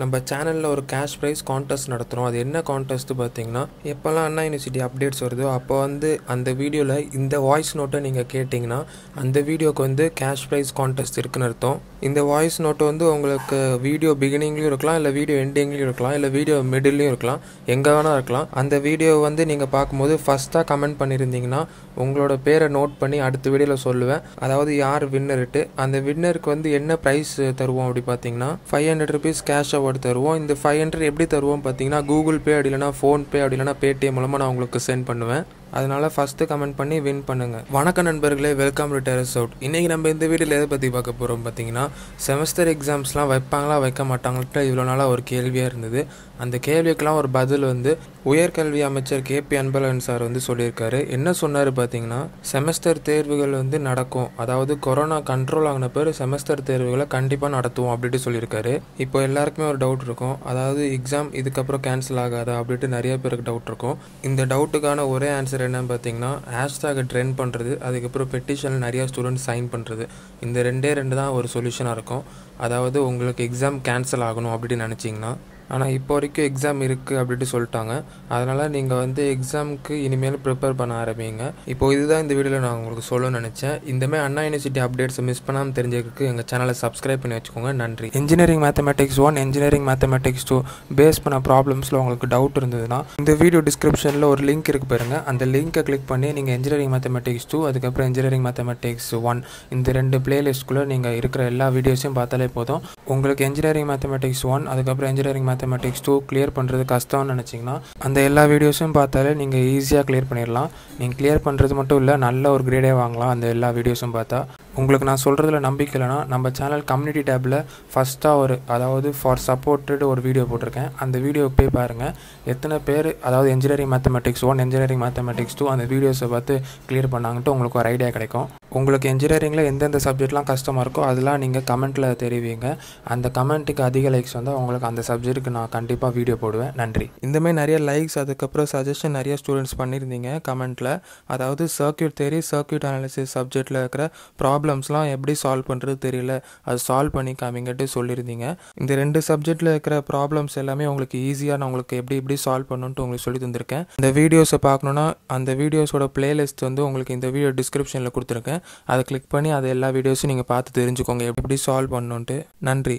நம்ம சேனலில் ஒரு கேஷ் ப்ரைஸ் கான்டெஸ்ட் நடத்துகிறோம் அது என்ன கான்டெஸ்ட் பார்த்தீங்கன்னா எப்போல்லாம் அண்ணா யூனிவர்சிட்டி அப்டேட்ஸ் வருதோ அப்போ வந்து அந்த வீடியோவில் இந்த வாய்ஸ் நோட்டை நீங்கள் கேட்டிங்கன்னா அந்த வீடியோக்கு வந்து கேஷ் ப்ரைஸ் கான்டெஸ்ட் இருக்குன்னு அர்த்தம். இந்த வாய்ஸ் நோட்டு வந்து உங்களுக்கு வீடியோ பிகினிங்லேயும் இருக்கலாம் இல்லை வீடியோ எண்டிங்லேயும் இருக்கலாம் இல்லை வீடியோ மிடில்லையும் இருக்கலாம் எங்கே வேணால் இருக்கலாம். அந்த வீடியோ வந்து நீங்கள் பார்க்கும்போது ஃபஸ்ட்டாக கமெண்ட் பண்ணியிருந்தீங்கன்னா உங்களோட பேரை நோட் பண்ணி அடுத்த வீடியோவில் சொல்லுவேன். அதாவது யார் வின்னர்ட்டு அந்த வின்னருக்கு வந்து என்ன ப்ரைஸ் தருவோம் அப்படி பார்த்தீங்கன்னா ஃபைவ் ஹண்ட்ரட் ருபீஸ் கேஷ் தருவோம். இந்த ஃபைவ் ஹண்ட்ரட் எப்படி தருவோம் பார்த்தீங்கன்னா கூகுள் பே அப்படி இல்லைனா ஃபோன்பே அப்படி இல்லைனா பேடிஎம் மூலமாக நான் உங்களுக்கு சென்ட் பண்ணுவேன். அதனால் ஃபஸ்ட்டு கமெண்ட் பண்ணி வின் பண்ணுங்கள் வணக்கம் நண்பர்களே வெல்கம் டு டெரஸ் அவுட் இன்றைக்கி நம்ம இந்த வீடியோவில் எதை பற்றி பார்க்க போகிறோம் பார்த்தீங்கன்னா செமஸ்டர் எக்ஸாம்ஸ்லாம் வைப்பாங்களா வைக்க மாட்டாங்கள்ட்ட இவ்வளோ நாளாக ஒரு கேள்வியாக இருந்தது. அந்த கேள்விக்கெலாம் ஒரு பதில் வந்து உயர்கல்வி அமைச்சர் கே பி அன்பழகன் சார் வந்து சொல்லியிருக்காரு. என்ன சொன்னார் பார்த்தீங்கன்னா செமஸ்டர் தேர்வுகள் வந்து நடக்கும். அதாவது கொரோனா கண்ட்ரோல் ஆகின பேர் செமஸ்டர் தேர்வுகளை கண்டிப்பாக நடத்துவோம் அப்படின்ட்டு சொல்லியிருக்காரு. இப்போ எல்லாருக்குமே ஒரு டவுட் இருக்கும். அதாவது எக்ஸாம் இதுக்கப்புறம் கேன்சல் ஆகாதா அப்படின்ட்டு நிறைய பேருக்கு டவுட் இருக்கும். இந்த டவுட்டுக்கான ஒரே ஆன்சர் என்னன்னு பார்த்தீங்கன்னா ஹேஷ்டாகை ட்ரெண்ட் பண்ணுறது அதுக்கப்புறம் பெட்டிஷனில் நிறையா ஸ்டூடெண்ட்ஸ் சைன் பண்ணுறது இந்த ரெண்டே ரெண்டு தான் ஒரு சொல்யூஷனாக இருக்கும். அதாவது உங்களுக்கு எக்ஸாம் கேன்சல் ஆகணும் அப்படின்னு நினச்சிங்கன்னா ஆனால் இப்போ வரைக்கும் எக்ஸாம் இருக்குது அப்படின்ட்டு சொல்லிட்டாங்க. அதனால் நீங்கள் வந்து எக்ஸாமுக்கு இனிமேல் ப்ரிப்பேர் பண்ண ஆரம்பிங்க. இப்போ இதுதான் இந்த வீடியோவில் நான் உங்களுக்கு சொல்லணும்னு நினச்சேன். இந்தமாதிரி அண்ணா யூனிவர்சிட்டி அப்டேட்ஸை மிஸ் பண்ணாமல் தெரிஞ்சதுக்கு எங்கள் சேனலை சப்ஸ்கிரைப் பண்ணி வச்சுக்கோங்க. நன்றி. Engineering mathematics one engineering mathematics two face பண்ண ப்ராப்ளம்ஸில் உங்களுக்கு டவுட் இருந்ததுன்னா இந்த வீடியோ டிஸ்கிரிப்ஷனில் ஒரு லிங்க் இருக்குது பாருங்க. அந்த லிங்க்கை கிளிக் பண்ணி நீங்கள் இன்ஜினியரிங் மேத்தமெட்டிக்ஸ் டூ அதுக்கப்புறம் இன்ஜினியரிங் மேத்தமெட்டிக்ஸ் ஒன் இந்த ரெண்டு பிளேலிஸ்ட்குள்ளே நீங்கள் இருக்கிற எல்லா வீடியோஸையும் பார்த்தாலே போதும். உங்களுக்கு இன்ஜினியரிங் மேத்தமெட்டிக்ஸ் ஒன் அதுக்கப்புறம் இன்ஜினியரிங் மேத்தமெட்டிக்ஸ் டூ கிளியர் பண்ணுறது கஷ்டம்னு நினச்சிங்கன்னா அந்த எல்லா வீடியோஸும் பார்த்தாலே நீங்கள் ஈஸியாக கிளியர் பண்ணிடலாம். நீங்கள் கிளியர் பண்ணுறது மட்டும் இல்லை நல்ல ஒரு கிரேடே வாங்கலாம் அந்த எல்லா வீடியோஸும் பார்த்தா. உங்களுக்கு நான் சொல்கிறதுல நம்பிக்கை இல்லைனா நம்ம சேனல் கம்யூனிட்டி டேப்பில் ஃபஸ்ட்டாக ஒரு அதாவது ஃபார் சப்போர்ட்டட் ஒரு வீடியோ போட்டிருக்கேன். அந்த வீடியோ போய் பாருங்கள் எத்தனை பேர் அதாவது engineering mathematics one engineering mathematics two அந்த வீடியோஸை பார்த்து கிளியர் பண்ணாங்கன்ட்டு உங்களுக்கு ஒரு ஐடியா கிடைக்கும். உங்களுக்கு இன்ஜினியரிங்கில் எந்தெந்த சப்ஜெக்ட்லாம் கஷ்டமாக இருக்கோ அதெல்லாம் நீங்கள் கமெண்ட்டில் தெரிவிங்க. அந்த கமெண்ட்டுக்கு அதிக லைக்ஸ் வந்தால் உங்களுக்கு அந்த சப்ஜெக்ட்டுக்கு நான் கண்டிப்பாக வீடியோ போடுவேன். நன்றி. இந்தமாதிரி நிறைய லைக்ஸ் அதுக்கப்புறம் சஜஷன் நிறைய ஸ்டூடெண்ட்ஸ் பண்ணியிருந்தீங்க கமெண்ட்டில் அதாவது சர்க்கியூட் தேரி சர்க்கியூட் அனாலிசிஸ் சப்ஜெக்டில் இருக்கிற ப்ராப்ளம்ஸ்லாம் எப்படி சால்வ் பண்ணுறது தெரியல. அது சால்வ் பண்ணி காமிங்கட்டு சொல்லியிருந்தீங்க. இந்த ரெண்டு சப்ஜெக்டில் இருக்கிற ப்ராப்ளம்ஸ் எல்லாமே உங்களுக்கு ஈஸியாக நான் உங்களுக்கு எப்படி எப்படி சால்வ் பண்ணணுன்ட்டு உங்களுக்கு சொல்லி தந்திருக்கேன். இந்த வீடியோஸை பார்க்கணுன்னா அந்த வீடியோஸோட பிளேலிஸ்ட் வந்து உங்களுக்கு இந்த வீடியோ டிஸ்கிரிப்ஷனில் கொடுத்துருக்கேன். அதை கிளிக் பண்ணி அது எல்லா வீடியோஸும் நீங்கள் பார்த்து தெரிஞ்சுக்கோங்க. எப்படி சால்வ் பண்ணணுன்ட்டு நன்றி.